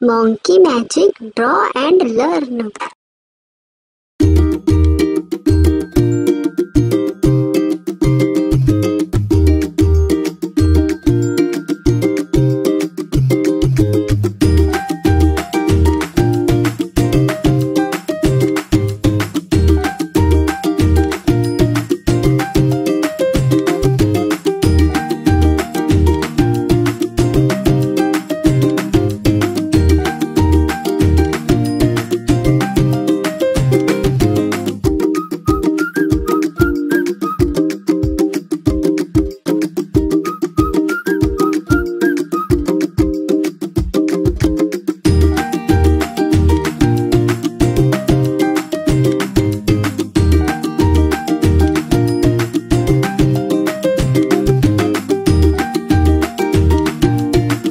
Monkey Magic Draw and Learn